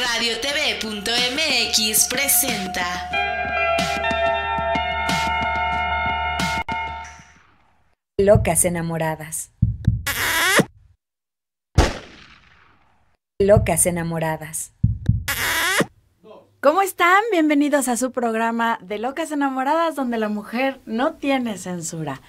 Radiotv.mx presenta. Locas enamoradas. Locas enamoradas. ¿Cómo están? Bienvenidos a su programa de Locas enamoradas donde la mujer no tiene censura.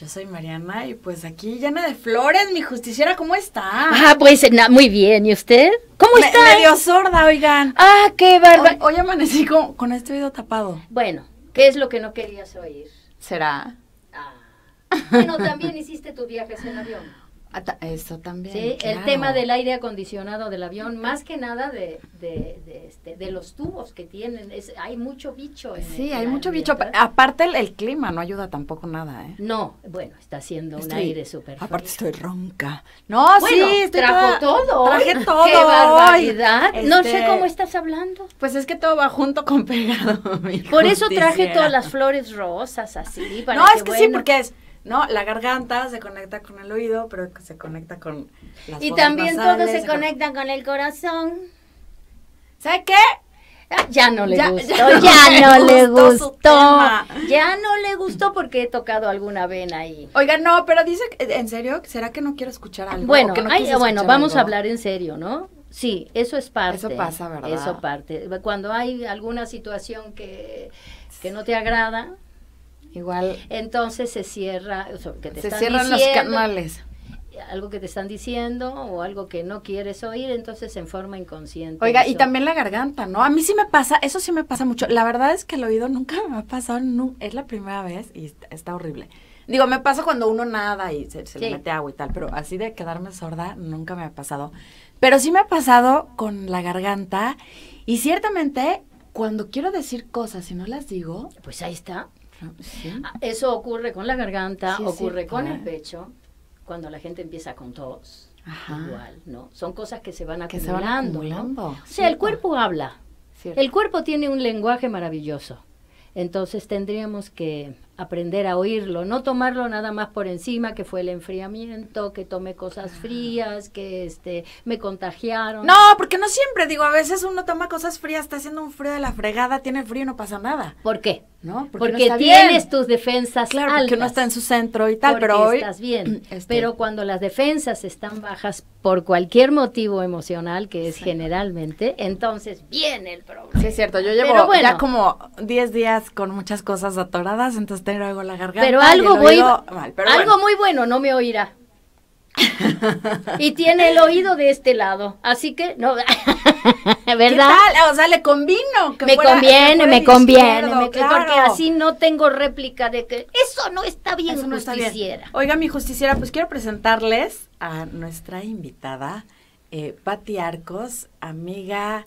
Yo soy Mariana y pues aquí llena de flores, mi justiciera, ¿cómo está? Ah, pues na- muy bien. ¿Y usted? ¿Cómo Me- está? Medio sorda, oigan. Ah, qué Hoy, bárbaro. hoy amanecí con, con este oído tapado. Bueno, ¿qué es lo que no querías oír? ¿Será? Ah. Bueno, también hiciste tus viajes en avión. Ah, Eso también. Sí, el tema del aire acondicionado del avión, más que nada de, de, de, este, de los tubos que tienen. Es, hay mucho bicho. En Sí, hay mucho bicho. Aparte, el, el clima no ayuda tampoco nada, ¿eh? No, bueno, está haciendo un aire súper. Aparte estoy ronca. No, Bueno, sí, estoy trajo toda- todo. Traje todo. ¡Qué barbaridad! No sé Este, cómo estás hablando. Pues es que todo va junto con pegado. Por eso traje todas las flores rosas así. Para No, es que sí, porque es. No, la garganta se conecta con el oído, pero se conecta con las Y también todo nasales, se con- conecta con el corazón. ¿Sabe qué? Ya no le Ya- gustó, ya ya, no le gustó. Ya no le gustó porque he tocado alguna vena ahí. Oiga, no, pero dice, que- ¿en serio? ¿Será que no quiero escuchar algo? Bueno, ¿O que no ay, quise bueno, vamos a hablar en serio, ¿no? Sí, eso es parte. Eso pasa, ¿verdad? Eso parte. Cuando hay alguna situación que, que no te agrada, Igual entonces se cierra, o sea, que te se están cierran los diciendo, canales. algo que te están diciendo o algo que no quieres oír, entonces en forma inconsciente. Oiga, y también la garganta, ¿no? A mí sí me pasa, eso sí me pasa mucho. La verdad es que el oído nunca me ha pasado, nu- es la primera vez y está, está horrible. Digo, me pasa cuando uno nada y se, se le mete agua y tal, pero así de quedarme sorda nunca me ha pasado. Pero sí me ha pasado con la garganta y ciertamente cuando quiero decir cosas y no las digo, Pues ahí está. Sí. Ah, Eso ocurre con la garganta, Sí, ocurre con el pecho, cuando la gente empieza con tos. Ajá. Igual, ¿no? Son cosas que se van Que se van acumulando. ¿no? O sea, el cuerpo habla. Cierto. El cuerpo tiene un lenguaje maravilloso. Entonces tendríamos que aprender a oírlo, no tomarlo nada más por encima, que fue el enfriamiento, que tomé cosas frías, que este me contagiaron. No, porque no siempre, digo, a veces uno toma cosas frías, está haciendo un frío de la fregada, tiene frío y no pasa nada, ¿Por qué? ¿no? no Porque, está tienes bien. tus defensas Claro, porque altas. está en su centro y tal, porque pero hoy estás bien. este, Pero cuando las defensas están bajas por cualquier motivo emocional, que es generalmente, entonces viene el problema. Sí, es cierto, yo llevo bueno. ya como 10 días con muchas cosas atoradas, entonces tengo la garganta. Pero algo, mal, pero algo bueno. muy bueno no me oirá. y tiene el oído de este lado. Así que, no, ¿Qué ¿verdad? tal? O sea, le convino. que Me fuera- conviene, me conviene, me- porque claro. así no tengo réplica de que eso no está bien, Eso no está bien. justiciera. Oiga, mi justiciera, pues quiero presentarles a nuestra invitada, eh, Patti Arcos, amiga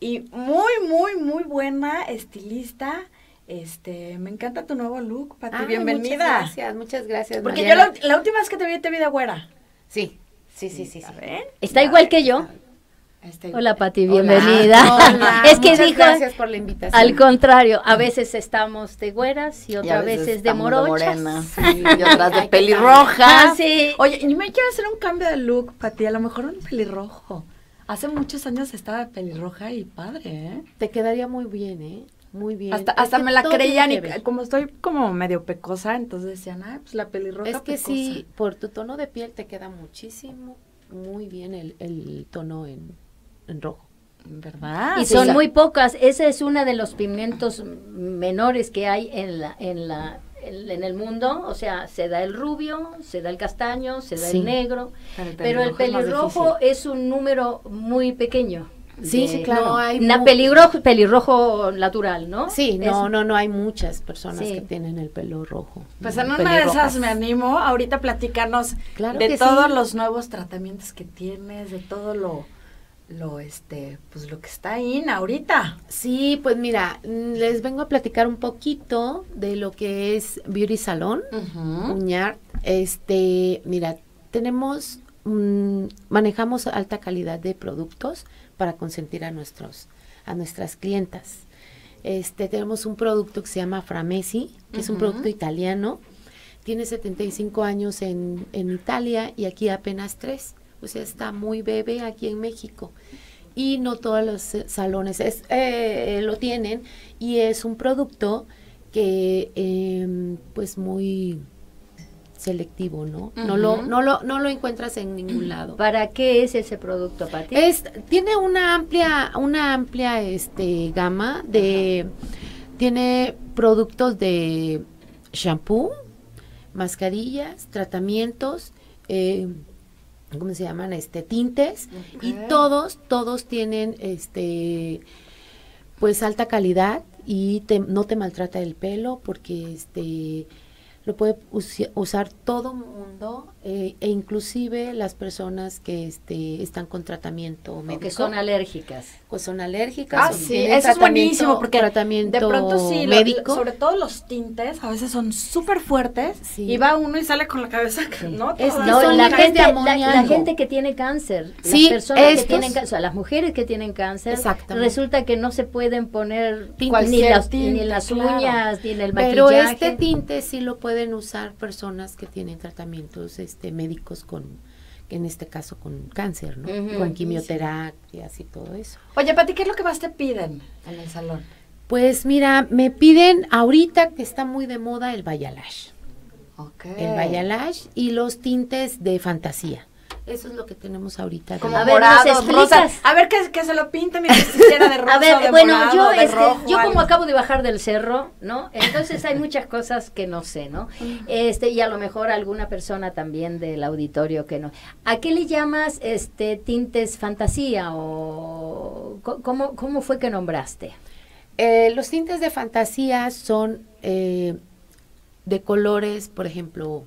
y muy, muy, muy buena estilista. Este, me encanta tu nuevo look, Pati, Ay, bienvenida. Muchas gracias, muchas gracias. Porque yo la, la última vez que te vi, te vi de güera. Sí, sí, sí, sí. A sí. ver. Está igual que yo. Este- Hola, Pati, bienvenida. Hola. es que Muchas dijo, gracias por la invitación. al contrario, a veces estamos de güeras y Y a otras veces, de morochas. morenas, sí, y otras de pelirrojas. Ah, sí. Oye, y me quiero hacer un cambio de look, Pati, a lo mejor un pelirrojo. Hace muchos años estaba de pelirroja y padre, ¿eh? Te quedaría muy bien, ¿eh? Muy bien. Hasta, Es hasta que me la creían y como estoy como medio pecosa, entonces decían, ah, pues la pelirroja Es que pecosa". sí, por tu tono de piel te queda muchísimo, muy bien el, el tono en, en rojo. ¿Verdad? y Sí, son la- muy pocas. Ese es uno de los pigmentos menores que hay en la, en la, en, el mundo. O sea, se da el rubio, se da el castaño, se da Sí. el negro, Pero el pero el pelirrojo es es un número muy pequeño. Sí, sí, claro. No, hay pelirrojo, pelirrojo natural, ¿no? Sí, no, Es- no, no hay muchas personas Sí. que tienen el pelo rojo. Pues ¿no? en una de esas me animo ahorita a platicarnos Claro de todos sí. los nuevos tratamientos que tienes, de todo lo, lo este, pues lo que está ahí ahorita. Sí, pues mira, mm, les vengo a platicar un poquito de lo que es Beauty Salon, Uñar. Este, mira, tenemos, manejamos alta calidad de productos para consentir a nuestros, a nuestras clientas. Este, tenemos un producto que se llama Framesi, que es un producto italiano. Tiene 75 años en, en Italia y aquí apenas tres. O sea, está muy bebé aquí en México. y no todos los eh, salones es, eh, lo tienen y es un producto que em, pues muy selectivo, ¿no? No lo no lo no lo encuentras en ningún lado. ¿Para qué es ese producto, Pati? Es tiene una amplia una amplia este gama de tiene productos de shampoo, mascarillas, tratamientos, eh, ¿cómo se llaman? Este tintes y todos todos tienen este pues alta calidad y te- no te maltrata el pelo porque este lo puede usi- usar todo mundo eh, e inclusive las personas que este están con tratamiento O médico que son alérgicas. pues son alérgicas Ah, o sí, eso es buenísimo porque tratamiento de pronto sí, lo- médico sobre todo los tintes a veces son súper fuertes Sí. y va uno y sale con la cabeza, Sí. ¿no? Es- No, son la gente, de la, gente que tiene cáncer, Sí, las personas que tienen cáncer, o sea, las mujeres que tienen cáncer, resulta que no se pueden poner Tinte. ni, las, tinte, ni en las claro. uñas, ni en el pero maquillaje. este tinte sí lo pueden usar personas que tienen tratamientos este médicos con en este caso con cáncer no con quimioterapias y todo eso. Oye, Pati, ¿qué es lo que más te piden en el salón? pues mira me piden ahorita que está muy de moda el Bayalash. Ok. el Bayalash y los tintes de fantasía eso es lo que tenemos ahorita Como A ver, morados, ¿nos explicas? rosas. A ver, que, que se lo pinte mi hiciera de rosa A ver, o de bueno, morado, yo, de este, rojo, yo algo. como acabo de bajar del cerro, ¿no? Entonces hay muchas cosas que no sé, ¿no? Este, y a lo mejor alguna persona también del auditorio que no. ¿A qué le llamas este tintes fantasía o cómo, cómo fue que nombraste? Eh, los tintes de fantasía son eh, de colores, por ejemplo,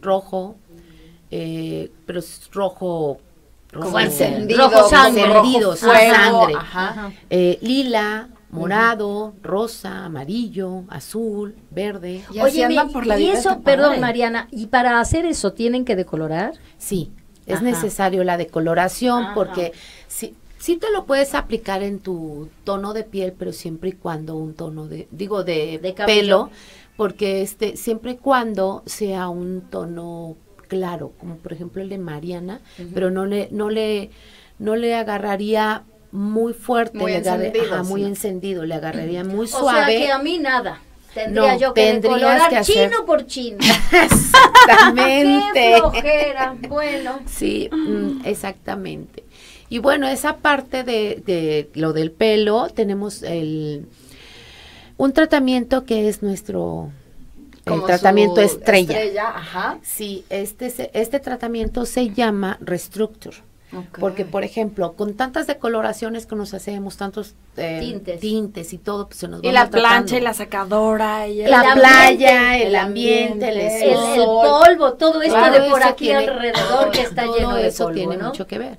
rojo, eh, pero es rojo, rojo Como encendido, rojo sangre, encendido, rojo fuego, sangre. Ajá. Eh, lila, morado, rosa, amarillo, azul, verde. Y Oye, andan por la y eso, perdón, padre. Mariana, ¿y para hacer eso tienen que decolorar? Sí, es Ajá. necesario la decoloración Ajá. porque sí, sí te lo puedes aplicar en tu tono de piel, pero siempre y cuando un tono de, digo, de, De cabello. pelo, porque este, siempre y cuando sea un tono claro, como por ejemplo el de Mariana, pero no le, no le, no le agarraría muy fuerte, Muy le agarre- encendido, ajá, muy sí. encendido, le agarraría muy O sea suave. que a mí nada. Tendría No, yo que tendrías que hacer- chino por chino. Exactamente. Qué flojera. Bueno. Sí, mm, exactamente. Y bueno, esa parte de, de lo del pelo, tenemos el un tratamiento que es nuestro el tratamiento estrella. ajá. Sí, este se- este tratamiento se llama Restructure. Porque, por ejemplo, con tantas decoloraciones que nos hacemos, tantos eh, Tintes. tintes y todo, pues se nos Y va la maltratando. plancha y la sacadora y el- La playa, ambiente, el ambiente, el, El, polvo, todo esto de por aquí tiene- alrededor que está todo lleno de eso polvo, tiene ¿no? mucho que ver.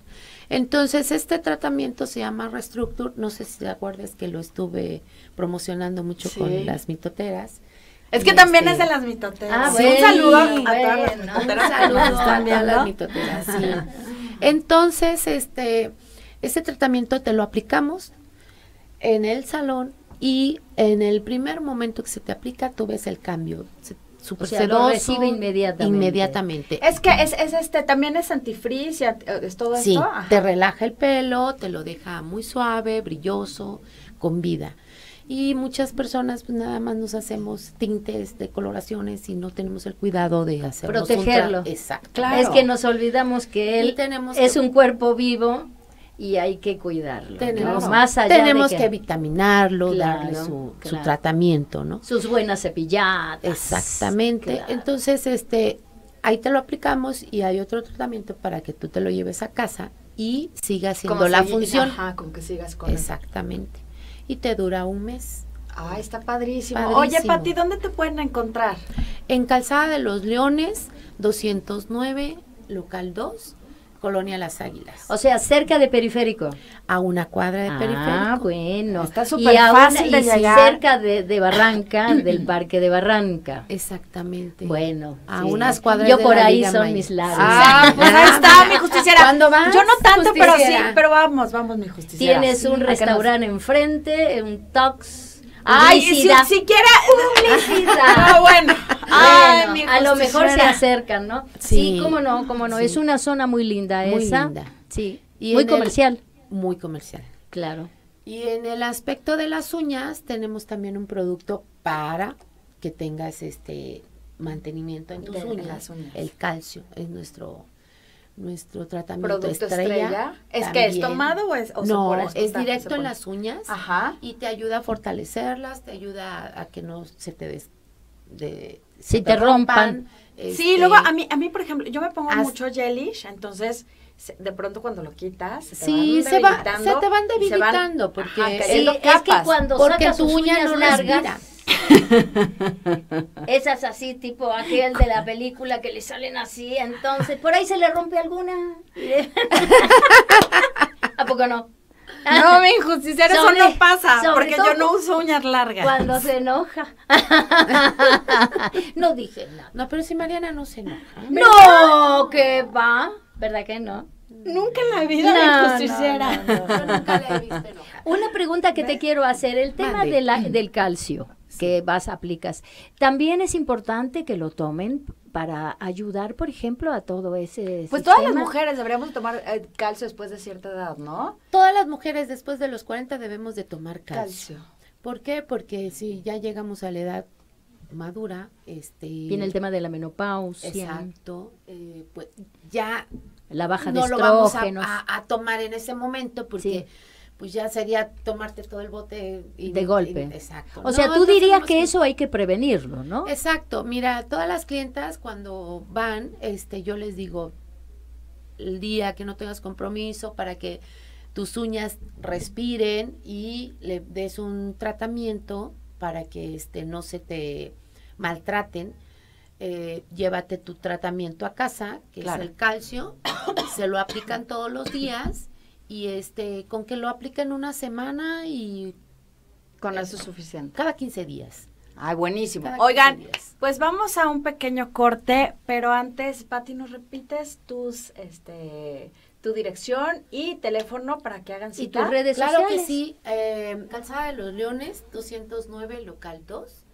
Entonces, este tratamiento se llama Restructure. No sé si te acuerdas que lo estuve promocionando mucho Sí. con las mitoteras. Es que Y también este- es de las mitoteras. Ah, Sí, un saludo a todas las Un mitoteras saludo nos a las mitoteras, sí. Entonces, este, este tratamiento te lo aplicamos en el salón y en el primer momento que se te aplica, tú ves el cambio. Se- Súper O sea, lo sedoso, recibe inmediatamente. Inmediatamente. Es que es, es este, también es antifreeze, y ant- es todo Sí, esto. Ajá. te relaja el pelo, te lo deja muy suave, brilloso, con vida. Y muchas personas pues, nada más nos hacemos tintes de coloraciones y no tenemos el cuidado de hacerlo. Protegerlo. Exacto. Claro. Es que nos olvidamos que él tenemos es que- un cuerpo vivo y hay que cuidarlo. ¿no? Tenemos, Más allá tenemos de que, vitaminarlo, darle Claro, su, su claro. tratamiento, ¿no? sus buenas cepilladas. Exactamente. Claro. Entonces, este, ahí te lo aplicamos y hay otro tratamiento para que tú te lo lleves a casa y siga haciendo la función. Ajá, como que sigas con él. Y te dura un mes. Ay, está padrísimo. Padrísimo. Oye, Pati, ¿dónde te pueden encontrar? En Calzada de los Leones, 209, local 2, Colonia Las Águilas. O sea, cerca de periférico. a una cuadra de Ah, periférico. bueno. Está súper fácil una- de y llegar. cerca de, de Barranca, del parque de Barranca. Exactamente. Bueno, A sí. unas cuadras Yo de por la ahí Liga son Maya. mis labios. Ah, pues ahí está, mi justiciera. ¿Cuándo vas, Yo no tanto, pero sí, pero vamos, vamos, mi justiciera. Tienes un ¿A qué nos- restaurante enfrente, un tox. Ay, si siquiera. Publicidad. Ah, bueno. Ay, Bueno, mi a lo mejor se acercan, ¿no? Sí. Sí, cómo no, cómo no. Sí. Es una zona muy linda Muy esa. linda. Sí. Y muy el- comercial. muy comercial. Claro. Y en el aspecto de las uñas tenemos también un producto para que tengas este mantenimiento en tus De uñas. las uñas. El calcio es nuestro nuestro tratamiento Producto estrella. estrella. ¿Es que es tomado o es o no, es directo en pone? las uñas Ajá. y te ayuda a fortalecerlas, te ayuda a, a que no se te des, de, se te rompan. Sí, este, luego a mí, a mí, por ejemplo, yo me pongo mucho gelish, entonces de pronto cuando lo quitas, se te Sí, van se, va, debilitando se te van debilitando porque ajá, Sí, cayendo es que cuando porque sacas tu sus uña uñas no largas, esas así tipo aquel de la película que le salen así, entonces por ahí se le rompe alguna. ¿A poco no? No, mi injusticiero, eso no pasa, porque yo no uso uñas largas. Cuando se enoja. no dije nada. No, pero si Mariana no se enoja. No, que va. ¿Verdad que no? Nunca en la vida No, mi injusticiera. no, no, no. Yo nunca la he visto enojar. Una pregunta que te quiero hacer, el tema de la- del calcio que vas aplicas, también es importante que lo tomen para ayudar, por ejemplo, a todo ese Pues todas las mujeres deberíamos tomar eh, calcio después de cierta edad, ¿no? Todas las mujeres después de los 40 debemos de tomar calcio. ¿Por qué? Porque si ya llegamos a la edad madura, este Viene el tema de la menopausia, Exacto, eh, pues ya la baja no de lo vamos a, a- a tomar en ese momento porque Sí. pues ya sería tomarte todo el bote y- De golpe. y- exacto. o sea, No, tú dirías tenemos que eso hay que prevenirlo, ¿no? Exacto, mira, todas las clientas cuando van, este, yo les digo el día que no tengas compromiso para que tus uñas respiren y le des un tratamiento para que este no se te maltraten. Eh, llévate tu tratamiento a casa, que Claro. es el calcio, se lo aplican todos los días y este con que lo apliquen una semana y Con eso es suficiente. cada 15 días. Ay, buenísimo. Cada 15 Oigan, días. pues vamos a un pequeño corte, pero antes, Pati, ¿nos repites tus, este, tu dirección y teléfono para que hagan Y cita? tus redes Claro sociales. que sí. eh, Calzada de los Leones, 209, local 2,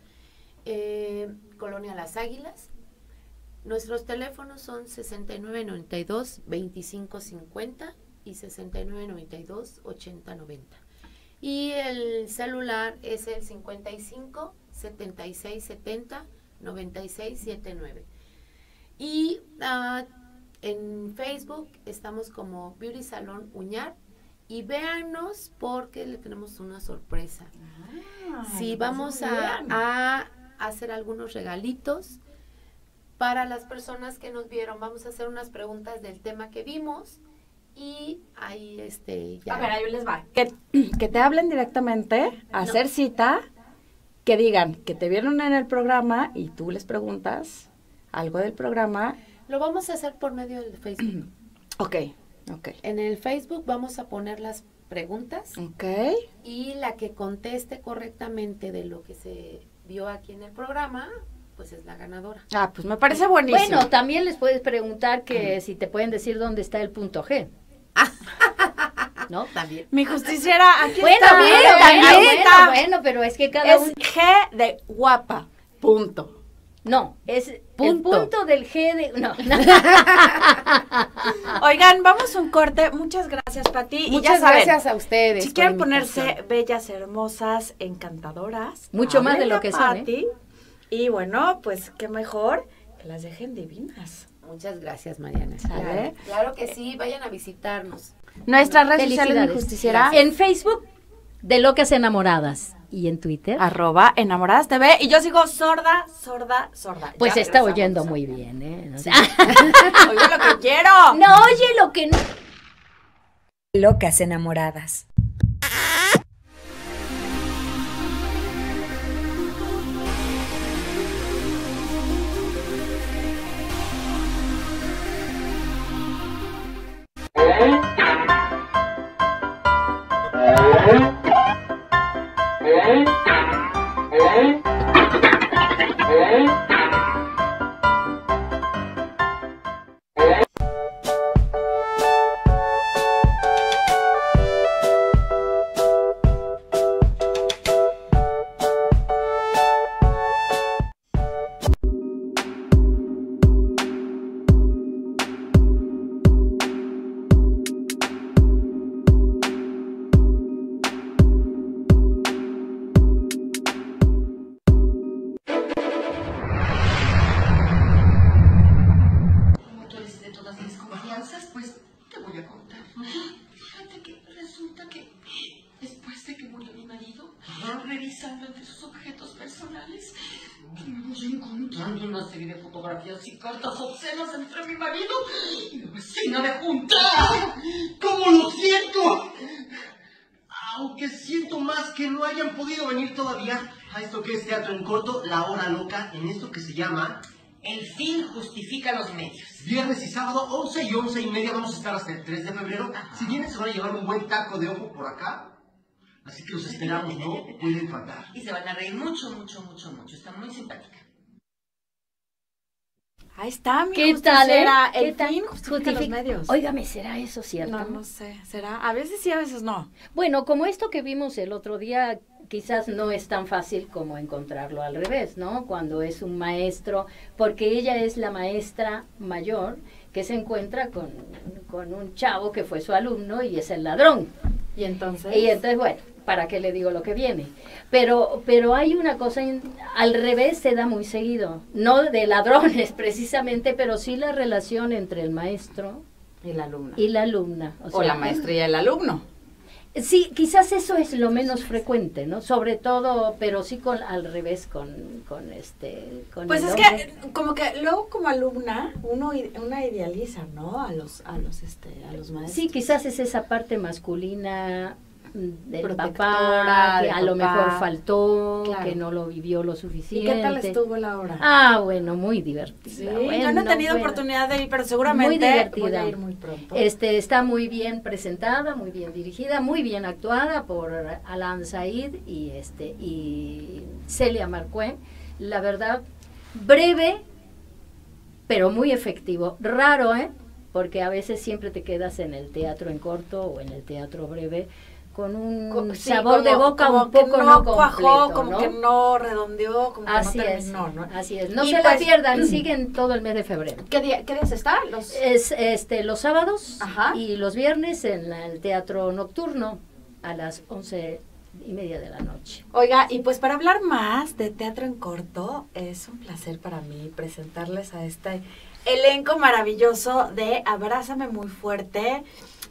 eh, Colonia Las Águilas. Nuestros teléfonos son 6992-2550 y 6992-8090. Y el celular es el 55 76 70 96 79. Y ah, en Facebook estamos como Beauty Salón Uñar y véanos porque le tenemos una sorpresa. Sí, vamos a, a hacer algunos regalitos para las personas que nos vieron. Vamos a hacer unas preguntas del tema que vimos y ahí este ya. A ver, ahí les va. Que, que te hablen directamente, hacer cita, que digan que te vieron en el programa y tú les preguntas algo del programa. Lo vamos a hacer por medio del Facebook. Ok, ok. en el Facebook vamos a poner las preguntas Ok. y la que conteste correctamente de lo que se vio aquí en el programa, pues es la ganadora. Ah, pues me parece buenísimo. Bueno, también les puedes preguntar que si te pueden decir dónde está el punto G. ¿No? También. mi justiciera, aquí Bueno, está. bueno, bueno, está. bueno, bueno, pero es que cada Es uno... G de guapa. Punto. No, es Punto. el punto del G de... No, Oigan, vamos a un corte. Muchas gracias, Pati. Y Muchas ya saben, gracias a ustedes. Si quieren ponerse bellas, hermosas, encantadoras. Mucho más de lo que son, ¿eh? Pati. Y bueno, pues qué mejor que las dejen divinas. Muchas gracias, Mariana. Claro, claro que sí, vayan a visitarnos. Nuestras redes sociales, Felicidades. justiciera. En Facebook, de Locas Enamoradas. Y en Twitter, Arroba enamoradas TV. Y yo sigo sorda, sorda, sorda. pues Ya está oyendo muy bien, ¿eh? O sea, Oigo lo que quiero. no oye lo que no... Locas enamoradas. ¿Cómo lo siento? Aunque siento más que no hayan podido venir todavía a esto que es teatro en corto, la hora loca, en esto que se llama El fin justifica los medios. Viernes y sábado, 11 y 11 y media, vamos a estar hasta el 3 de febrero. Si vienen, se van a llevar un buen taco de ojo por acá. Así que los esperamos, no pueden faltar. Y se van a reír mucho, mucho, mucho, mucho. Está muy simpática. Ahí está, mi ¿Qué tal, eh? Será ¿Qué el tal? fin justifica los medios. Óigame, ¿será eso cierto? no, no sé, será. A veces sí, a veces no. Bueno, como esto que vimos el otro día, quizás no es tan fácil como encontrarlo al revés, ¿no? Cuando es un maestro, porque ella es la maestra mayor que se encuentra con, con un chavo que fue su alumno y es el ladrón. Y entonces. Y entonces, bueno, ¿para qué le digo lo que viene? Pero, pero hay una cosa, in- al revés se da muy seguido, no de ladrones precisamente, pero sí la relación entre el maestro Y la alumna. y la alumna. o sea, la maestra y el alumno. Sí, quizás eso es lo menos frecuente, ¿no? Sobre todo, pero sí con al revés con, con este con Pues el es hombre. que como que luego como alumna uno una idealiza, ¿no? A los a los este a los maestros. sí, quizás es esa parte masculina del papá que del a lo mejor faltó, Claro. que no lo vivió lo ¿Y suficiente. qué tal estuvo la obra? Ah, bueno, muy divertida. Sí, bueno, yo no he tenido bueno. oportunidad de ir, pero seguramente Muy divertida. voy a ir muy pronto. Este está muy bien presentada, muy bien dirigida, muy bien actuada por Alan Said y este y Celia Marcuén. La verdad, breve, pero muy efectivo. Raro, ¿eh? Porque a veces siempre te quedas en el teatro en corto o en el teatro breve con un sí, sabor de boca como un que poco no, cuajó, como ¿no? que no redondeó, como que no es, terminó, ¿no? así es. No Y se la pues- pierdan, siguen todo el mes de febrero. ¿Qué, día, ¿Qué días está? Los... Es este los sábados Ajá. y los viernes en la- el teatro nocturno a las once y media de la noche. Oiga, y pues para hablar más de teatro en corto, es un placer para mí presentarles a este elenco maravilloso de Abrázame muy fuerte.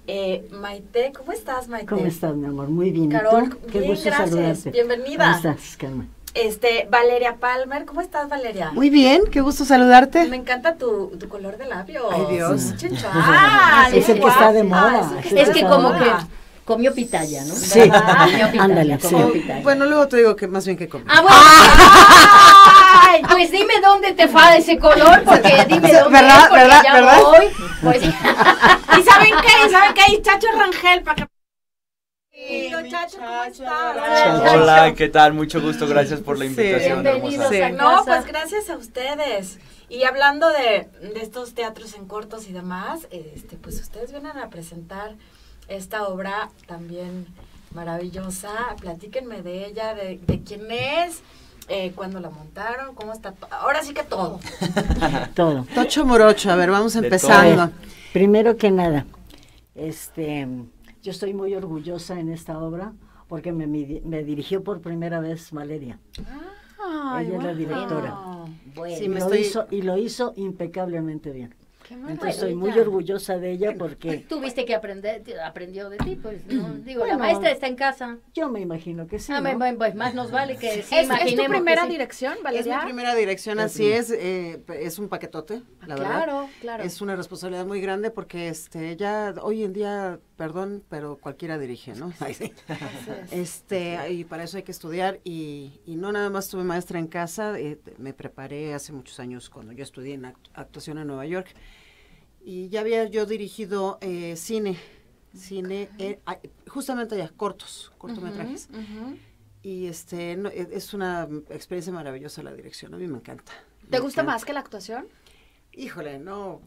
Eh, Maite, ¿cómo estás, Maite? ¿Cómo estás, mi amor? Muy bien. ¿Y Carol, tú? Qué bien, gusto gracias. saludarte. Bienvenida. ¿Cómo estás, Carmen? Este, Valeria Palmer, ¿cómo estás, Valeria? Muy bien, qué gusto saludarte. Me encanta tu, tu color de labios. Ay, Dios. Chinchán, Es el que está de moda, Es, es que como que. Comió pitaya, ¿no? Sí. Comió pitaya, Ándale, comió sí. pitaya. Bueno, luego te digo que más bien que comer. Ah, bueno. Ay, pues dime dónde te fa ese color, porque dime dónde ¿Verdad, es, porque verdad, ya verdad? voy. Pues, ¿Y saben qué? ¿Y saben qué? Chacho Rangel, para que... Chacho, ¿cómo estás? Hola, ¿qué tal? Mucho gusto, gracias por la Sí. invitación. Bienvenidos a No, casa. pues gracias a ustedes. Y hablando de, de estos teatros en cortos y demás, este, pues ustedes vienen a presentar esta obra también maravillosa. Platíquenme de ella, de, de quién es, eh, cuándo la montaron, cómo está. Ahora sí que todo. Todo. Tocho Morocho, a ver, vamos De empezando. Primero que nada, este, yo estoy muy orgullosa en esta obra porque me, me dirigió por primera vez Valeria. Ella es la directora. bueno. Sí, y, me lo estoy- hizo, y lo hizo impecablemente bien. Qué Entonces estoy muy orgullosa de ella porque Tuviste que aprender, aprendió de ti, pues, ¿no? Digo, la Bueno. maestra está en casa. yo me imagino que sí. Ah, ¿no? bueno, pues más nos vale que sí, ¿Es, es tu primera sí. dirección, Es mi Valeria? primera dirección, así es. eh, es un paquetote, la verdad. Claro, claro. Es una responsabilidad muy grande porque este ya hoy en día, perdón, pero cualquiera dirige, ¿no? Ay, sí. Este, y para eso hay que estudiar y, y no nada más tuve maestra en casa, eh, me preparé hace muchos años cuando yo estudié en act- actuación en Nueva York y ya había yo dirigido eh, cine, cine, eh, justamente ya, cortos, cortometrajes. Y este, no, e- es una experiencia maravillosa la dirección, a mí me encanta. ¿Te Me gusta encanta. más que la actuación? Híjole, no.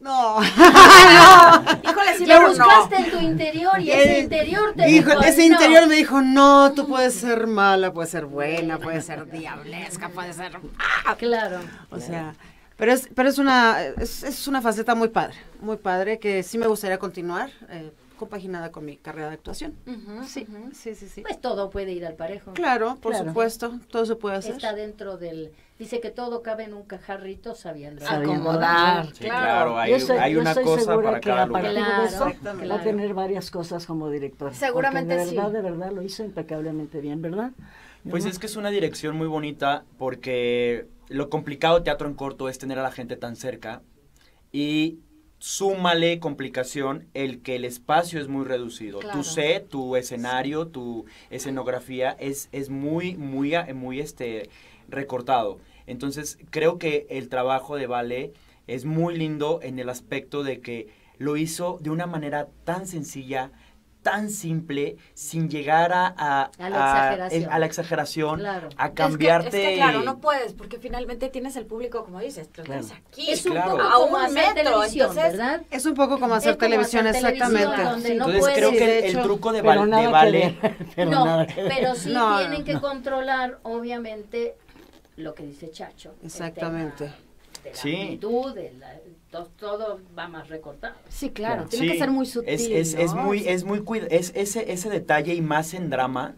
No. Híjole, sí, Le pero no. buscaste en tu interior y ese Eh, interior te Hijo, dijo, ese "No". interior me dijo, no, tú puedes ser mala, puedes ser buena, puedes ser diablesca, puedes ser... Ah, claro. O sea, pero es, pero es una, es, es una faceta muy padre, muy padre, que sí me gustaría continuar, eh, compaginada con mi carrera de actuación. Sí, sí, sí, sí. Pues todo puede ir al parejo. Claro, por Claro. supuesto, todo se puede hacer. Está dentro del... Dice que todo cabe en un cajarrito sabiendo. Acomodar, Sí, claro, hay, Yo estoy- hay una cosa para que cada a lugar. Claro, eso va a tener varias cosas como director. Seguramente Porque de sí. verdad, de verdad lo hizo impecablemente bien, ¿verdad? Pues es que es una dirección muy bonita porque lo complicado de teatro en corto es tener a la gente tan cerca y súmale complicación el que el espacio es muy reducido. Claro. Tu set, tu escenario, tu escenografía es, es muy, muy, muy este, recortado. Entonces creo que el trabajo de Vale es muy lindo en el aspecto de que lo hizo de una manera tan sencilla, tan simple, sin llegar a, a, A la exageración. a la exageración, Claro. a Es que- cambiarte. Es que, claro, no puedes, porque finalmente tienes el público, como dices, lo Claro. tienes aquí. Es un Claro. poco A como un hacer metro, televisión, entonces- ¿verdad? Es un poco como hacer como televisión, hacer televisión, exactamente. donde Sí. no Entonces puedes- creo que de el, truco de, Val- Vale... pero no, pero sí No, tienen que no. controlar, obviamente, lo que dice Chacho. Exactamente. De la Sí. amplitud, de la- to- todo va más recortado. Sí, claro, Claro. tiene Sí, que ser muy sutil, Es, es, es ¿no? muy, es muy cuida- es ese, ese detalle y más en drama,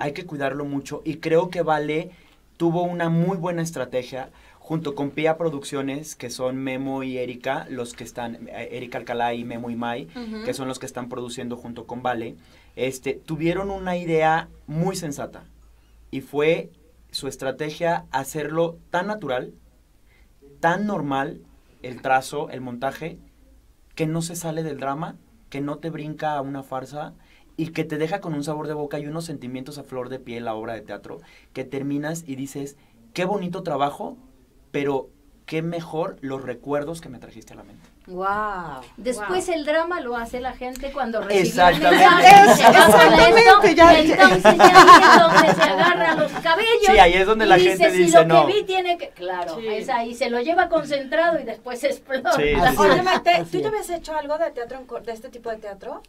hay que cuidarlo mucho. Y creo que Vale tuvo una muy buena estrategia junto con Pia Producciones, que son Memo y Erika, los que están, eh, Erika Alcalá y Memo y Mai, que son los que están produciendo junto con Vale, este, tuvieron una idea muy sensata. Y fue su estrategia hacerlo tan natural, tan normal, el trazo, el montaje, que no se sale del drama, que no te brinca a una farsa y que te deja con un sabor de boca y unos sentimientos a flor de piel la obra de teatro, que terminas y dices, qué bonito trabajo, pero qué mejor los recuerdos que me trajiste a la mente. Wow. Después el drama lo hace la gente cuando recibe Exactamente. un mensaje, se va con Exactamente, esto, ya- y entonces ya ahí es donde se agarra los cabellos. Sí, ahí es donde la gente si dice, lo no. que vi tiene que... Claro, Sí. es ahí, se lo lleva concentrado y después explota. Sí, sí, sí. Oye, Maite, Así ¿tú es. ya habías hecho algo de teatro, de este tipo de teatro?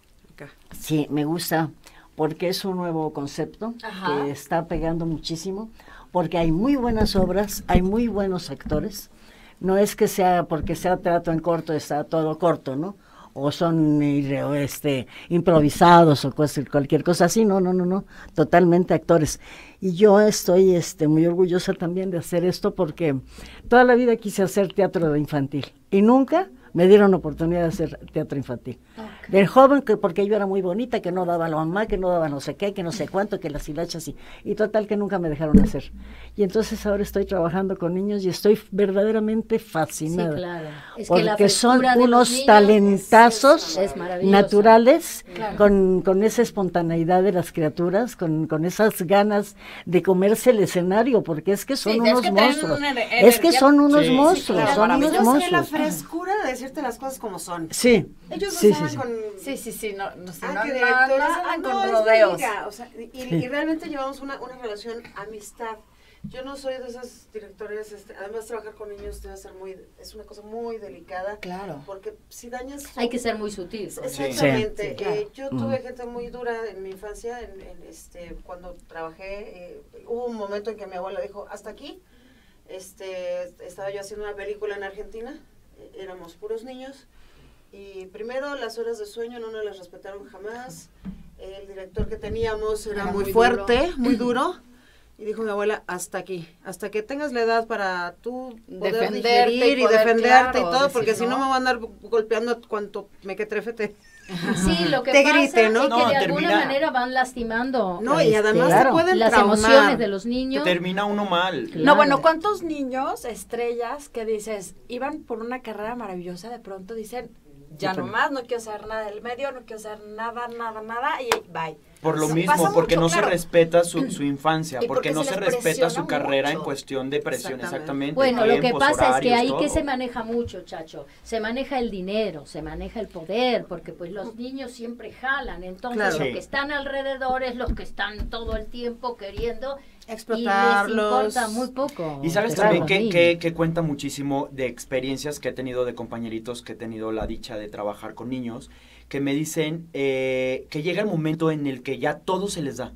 Sí, me gusta porque es un nuevo concepto Ajá. que está pegando muchísimo, porque hay muy buenas obras, hay muy buenos actores. No es que sea porque sea teatro en corto, está todo corto, ¿no? O son este, improvisados o cualquier cosa así, no, no, no, no, totalmente actores. Y yo estoy este, muy orgullosa también de hacer esto porque toda la vida quise hacer teatro infantil y nunca me dieron oportunidad de hacer teatro infantil. Del joven, que porque yo era muy bonita, que no daba la mamá, que no daba no sé qué, que no sé cuánto, que las hilachas y, y total que nunca me dejaron hacer. Y entonces ahora estoy trabajando con niños y estoy verdaderamente Sí, fascinada. claro. Es que la Porque son unos niños talentazos es maravillosa. naturales, Claro. con, con esa espontaneidad de las criaturas, con, con esas ganas de comerse el escenario, porque es que son Sí, es unos monstruos. Es que son unos Sí, sí, monstruos, claro, son unos tienen la monstruos. frescura de decirte las cosas como son. Sí, Ellos no sí, sí, saben sí. con... Sí, sí, sí, no, no, sí, Ah, no, no, no con rodeos. amiga, o sea, y, y realmente llevamos una, una relación amistad. Yo no soy de esos directores, este, además trabajar con niños debe ser muy, es una cosa muy delicada. Claro. Porque si dañas... Hay que ser muy sutil. Exactamente. Sí, Eh, claro. yo tuve gente muy dura en mi infancia, en, en, este, cuando trabajé, eh, hubo un momento en que mi abuela dijo, hasta aquí, este, estaba yo haciendo una película en Argentina, éramos puros niños, y primero las horas de sueño no nos las respetaron jamás, el director que teníamos era, Era muy, muy fuerte, muy duro, y dijo mi abuela, hasta aquí, hasta que tengas la edad para tú poder Defenderte y digerir y, poder, defenderte y todo, porque si no me van a andar golpeando cuanto me que trefete. Sí, lo que Te pasa grite, ¿no? es que No, de termina- alguna manera van lastimando No, y este, además claro. pueden las traumar. emociones de los niños. Termina uno mal. Claro. No, bueno, ¿cuántos niños, estrellas, que dices, iban por una carrera maravillosa, de pronto dicen, ya nomás, no quiero hacer nada del medio, no quiero hacer nada, nada, nada, y bye. Por lo mismo, pasa porque mucho, no claro. se respeta su, su infancia, porque, porque no se respeta su carrera en cuestión de presión, Exactamente. exactamente. Bueno, lo que pasa es que ahí que se maneja mucho, chacho. Se maneja el dinero, se maneja el poder, porque pues los niños siempre jalan. Entonces Claro. los Sí. que están alrededor es los que están todo el tiempo queriendo y les Explotarlos. importa muy poco. Y sabes también que, que, que cuenta muchísimo de experiencias que he tenido de compañeritos que he tenido la dicha de trabajar con niños, que me dicen eh, que llega el momento en el que ya todo se les da.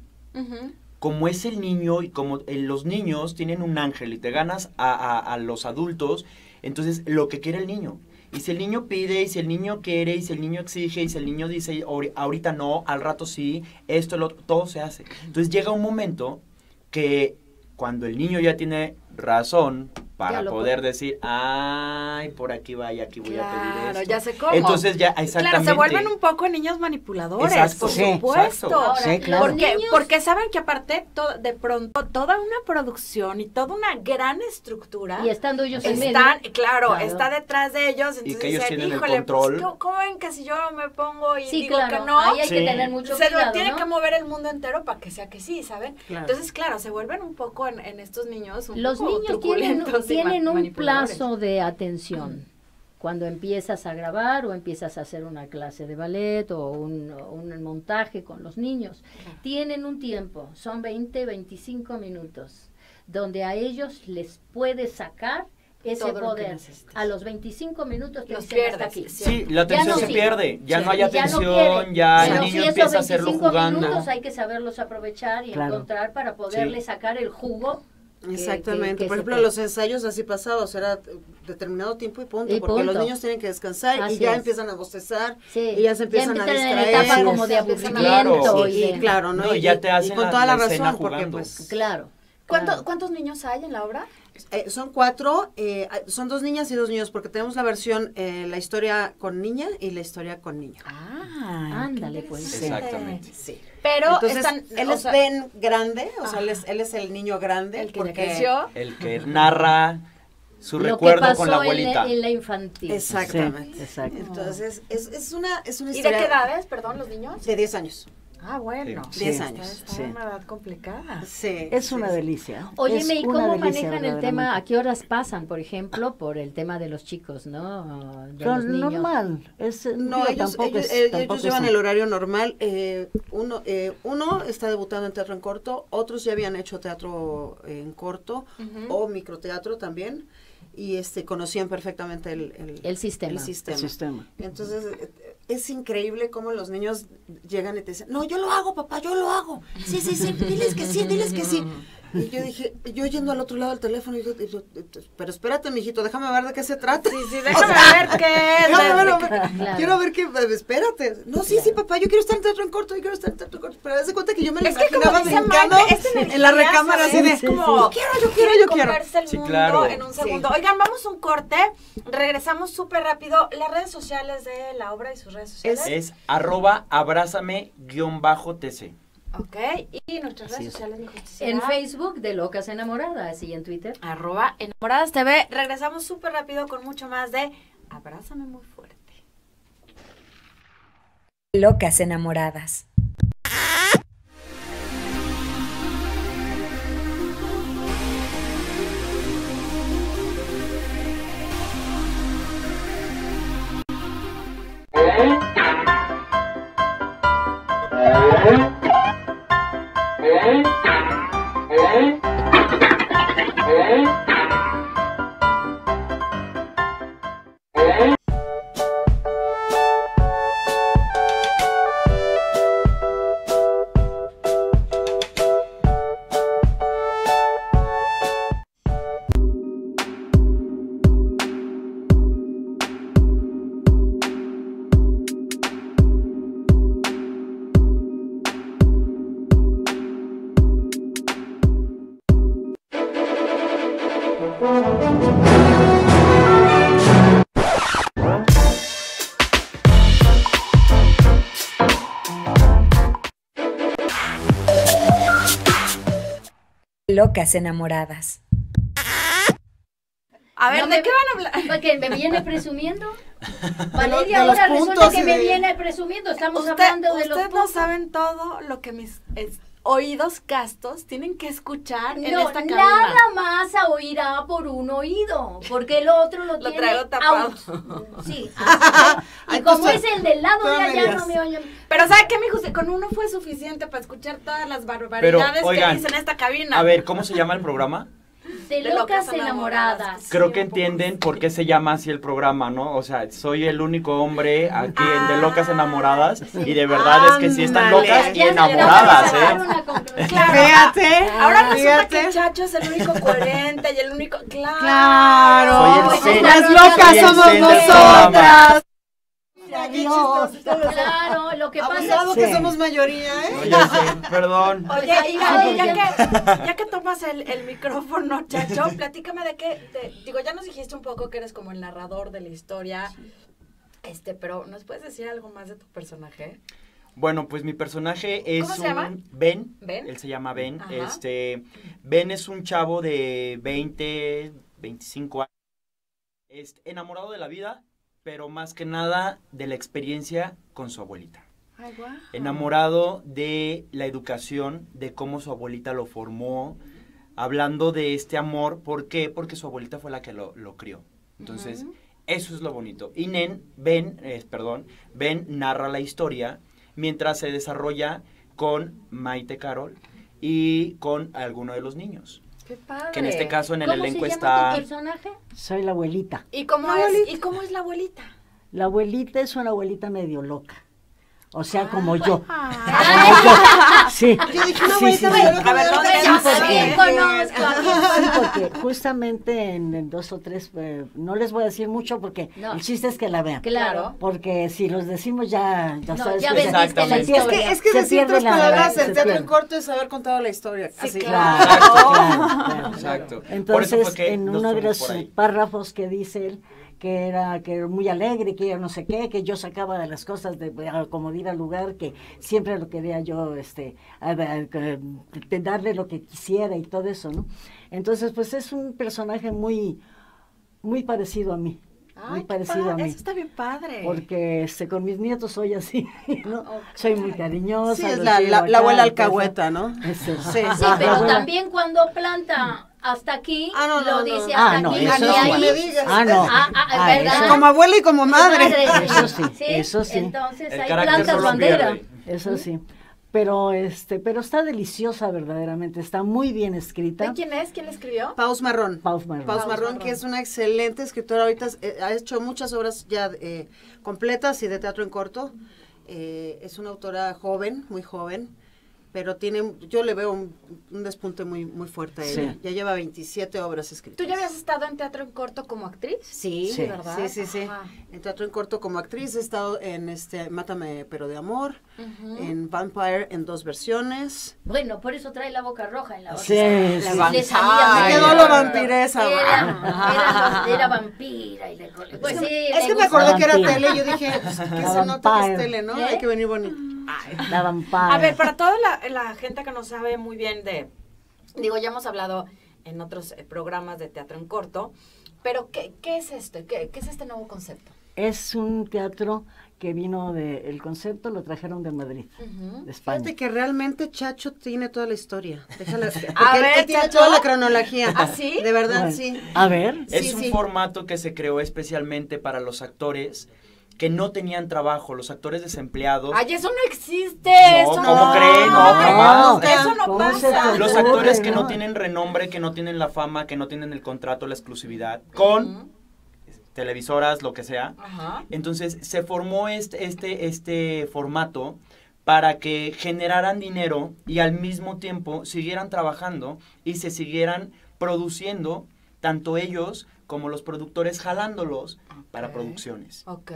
Como es el niño y como eh, los niños tienen un ángel y te ganas a, a- a los adultos, entonces lo que quiere el niño. Y si el niño pide, y si el niño quiere, y si el niño exige, y si el niño dice "Ahori- ahorita no, al rato sí, esto, lo otro", todo se hace. Entonces llega un momento que cuando el niño ya tiene razón, para Ya poder decir, ay, por aquí va y aquí voy a pedir Claro, esto. ya sé cómo. Entonces ya, exactamente. Claro, se vuelven un poco niños manipuladores, Exacto, por sí, supuesto. Ahora, Sí, claro. Porque, niños- porque saben que aparte to- de pronto toda una producción y toda una gran estructura Y estando ellos en medio. están, claro, Claro. está detrás de ellos, entonces que ellos dicen, tienen el híjole, control". pues, ¿cómo- ¿cómo ven que si yo me pongo y Sí, digo claro. que no? Ahí hay que tener mucho se cuidado, lo tiene ¿no? que mover el mundo entero para que sea que sí, ¿saben? Claro. Entonces, claro, se vuelven un poco en, en estos niños un Los poco niños truculentos y tienen un plazo de atención. Cuando empiezas a grabar o empiezas a hacer una clase de ballet o un, un montaje con los niños, tienen un tiempo, son 20, 25 minutos, donde a ellos les puedes sacar ese Todo lo poder. necesitas. A los 25 minutos te Los dicen hasta pierdes, aquí. sí. Sí, la atención no se sí. pierde, ya Sí, no hay atención, ya, el niño empieza a hacerlo 25 jugando. minutos hay que saberlos aprovechar y Claro. encontrar para poderle sacar el jugo. Exactamente. que- que Por ejemplo, puede. los ensayos así pasados, era determinado tiempo y punto, Y porque los niños tienen que descansar Así y ya es. empiezan a bostezar Sí, y ya se empiezan a empiezan en distraer. etapa como de a- aburrimiento. Claro. y y, claro, ¿no? No, y ya te hacen con la- toda la, la escena razón, porque jugando. pues Claro. ¿Cuánto- claro. ¿Cuántos niños hay en la obra? Eh, son cuatro, eh, son dos niñas y dos niños, porque tenemos la versión, eh, la historia con niña y la historia con niño. Ah, Ándale, pues. Sí. Exactamente. Sí. Pero Entonces, están, él es sea, Ben grande, o sea, él es, él es el niño grande. el que porque, creció. El que narra su Lo que recuerdo pasó con la abuelita. en la infantil. Exactamente. Sí, exacto. Entonces, es, es una, es una ¿Y de historia qué edades, perdón, los niños? de 10 años. Ah, bueno. Sí. Diez Sí. años. Sí. en una edad complicada. Sí. Es una sí. delicia. Oye, es ¿y cómo delicia, manejan el tema? ¿A qué horas pasan, por ejemplo, por el tema de los chicos, no? De los niños. normal. Es, No, digo, ellos, tampoco ellos, es- ellos tampoco es llevan el horario normal. eh, uno, eh, uno está debutando en teatro en corto, otros ya habían hecho teatro en corto o microteatro también y este conocían perfectamente el, el, El sistema. el el sistema. Entonces, eh, es increíble cómo los niños llegan y te dicen, no, yo lo hago, papá, yo lo hago. Sí, sí, sí, diles que sí, diles que sí. Y yo dije, yo yendo al otro lado del teléfono, y yo, y yo, pero espérate, mijito, déjame ver de qué se trata. Sí, sí, déjame ver qué es. Déjame ver, Claro. Quiero ver qué, eh, espérate. No, sí, sí, papá, yo quiero estar en teatro en corto, yo quiero estar en teatro en corto. Pero haz de cuenta que yo me lo Es que como imaginaba brincando Mike, esta energía, en la recámara así ¿sabes? de, Es como, yo quiero, yo quiero, yo quiero. comerse el Sí, mundo claro. en un Sí. segundo. Oigan, vamos a un corte, regresamos súper rápido. Las redes sociales de la obra y sus redes sociales. Es arroba abrázame guion bajo tc. Ok, y nuestras redes sociales. En Facebook de Locas Enamoradas y en Twitter. Arroba Enamoradas TV. Regresamos súper rápido con mucho más de Abrázame muy fuerte. Locas enamoradas. Locas enamoradas. A ver, No ¿de me- qué van a hablar? Porque me viene presumiendo. Valeria los ahora resulta puntos que me viene presumiendo. Estamos Usted- hablando de los ustedes no saben todo lo que mis es- oídos castos tienen que escuchar en No, esta cabina. nada más a oír a por un oído, porque el otro lo, Lo tiene traigo tapado. out. Sí, así. y Ay, como es el del lado de allá, no me oyen. Pero ¿sabe qué, mi José? Con uno fue suficiente para escuchar todas las barbaridades oigan, que dicen en esta cabina. A ver, ¿cómo se llama el programa? De De locas locas enamoradas. enamoradas. Creo que poco entienden por qué se llama así el programa, ¿no? O sea, soy el único hombre aquí en De Locas Enamoradas y de verdad es que sí están locas y enamoradas, ¿eh? Claro. Fíjate. Ahora resulta que Chacho es el único coherente y el único... ¡Claro! Claro. Soy el Pues las locas soy el somos nosotras. Claro, lo que pasa Abusado es que Sí. somos mayoría, ¿eh? Oye, sí, perdón. Oye, ya que, ya que tomas el, el micrófono, Chacho, platícame de qué, de- digo, ya nos dijiste un poco que eres como el narrador de la historia, este, pero ¿nos puedes decir algo más de tu personaje? Bueno, pues mi personaje es ¿Cómo se un llama? Ben. Ben. Él se llama Ben. Ajá. Este Ben es un chavo de 20, 25 años. Es enamorado de la vida, pero más que nada de la experiencia con su abuelita. Ay. Enamorado de la educación, de cómo su abuelita lo formó, hablando de este amor. ¿Por qué? Porque su abuelita fue la que lo, lo crió. Entonces, eso es lo bonito. Y Nen, Ben, eh, perdón, Ben narra la historia mientras se desarrolla con Maite Carol y con alguno de los niños. Qué padre. Que en este caso en el ¿Cómo elenco se llama está... tu personaje? Soy la abuelita. ¿Y cómo, La es, ¿Y cómo es la abuelita? La abuelita es una abuelita medio loca. O sea, Ah, como yo. Ah. Sí. Porque justamente en, en dos o tres, eh, no les voy a decir mucho porque No. el chiste es que la vean. Claro. Porque si los decimos ya, ya No, sabes ya que Exactamente. Es que, es que se decir tres la- palabras en teatro en corto es haber contado la historia. Sí, Así. claro. Exacto. Claro, claro. Exacto. Por eso Entonces, en uno de los párrafos que dice él, que era que era muy alegre, que era no sé qué, que yo sacaba de las cosas de acomodar al lugar, que siempre lo quería yo, este, a- a- de darle lo que quisiera y todo eso, ¿no? Entonces, pues es un personaje muy, muy parecido a mí, Ay, muy qué parecido a mí. Eso está bien padre. Porque este, con mis nietos soy así, ¿no? Soy muy cariñosa. Sí, es la, la, acá, la abuela alcahueta, ¿no? Ese- Sí. Sí, pero abuela- también cuando planta hasta aquí, Ah, no, no, lo no. dice Ah, hasta no, aquí. eso y sí. ahí- No me digas. Ah, no. Ah, ah, Ah, ¿verdad? eso- Como abuela y como madre. Eso sí, eso sí. Entonces El carácter plantas no bandera. Eso sí. Pero este, pero está deliciosa verdaderamente, está muy bien escrita. ¿De quién es? ¿Quién escribió? Paus Marrón. Paus Marrón. Paus Marrón. que es una excelente escritora. Ahorita eh, ha hecho muchas obras ya eh, completas y de teatro en corto. Eh, es una autora joven, muy joven, pero tiene, yo le veo un, un despunte muy, muy fuerte a ella. Sí. Ya lleva 27 obras escritas. ¿Tú ya habías estado en teatro en corto como actriz? Sí, Sí. ¿verdad? sí, sí, sí. Ajá. En teatro en corto como actriz he estado en este Mátame pero de amor, en Vampire en dos versiones. Bueno, por eso trae la boca roja en la otra. Sí, Le sí. salía Me quedó lo vampiresa. Era, era, era vampira y le Pues sí, es le que me acordé que era tele y yo dije, pues, ¿qué La se nota que es tele, no? ¿Eh? Hay que venir bonito. A ver, para toda la, la gente que no sabe muy bien de, digo, ya hemos hablado en otros eh, programas de teatro en corto, pero ¿qué, qué es esto? ¿Qué, qué es este nuevo concepto? Es un teatro que vino de, el concepto lo trajeron de Madrid, de España. Fíjate que realmente Chacho tiene toda la historia. Déjala, A ver, él tiene Chacho. toda la cronología. ¿Ah, sí? De verdad, Bueno, sí. A ver, Es Sí, un sí. formato que se creó especialmente para los actores que no tenían trabajo, los actores desempleados. Ay, eso no existe. No, eso ¿cómo creen? No, jamás. Eso no ¿Cómo se pasa. Los actores que no no? tienen renombre, que no tienen la fama, que no tienen el contrato, la exclusividad, con televisoras, lo que sea. Ajá. Entonces se formó este, este, este formato para que generaran dinero y al mismo tiempo siguieran trabajando y se siguieran produciendo, tanto ellos como los productores jalándolos para Ok. producciones. Ok.